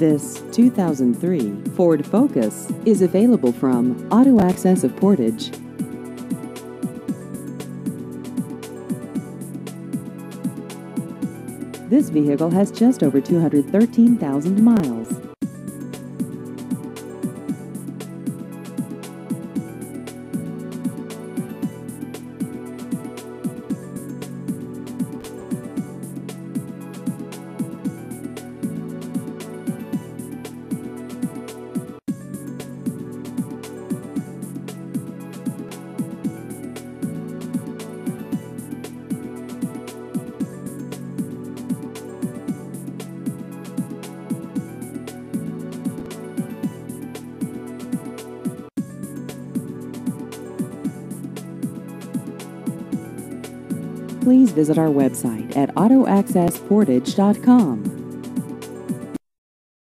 This 2003 Ford Focus is available from Auto Access of Portage. This vehicle has just over 213,000 miles. Please visit our website at autoaccessportage.com.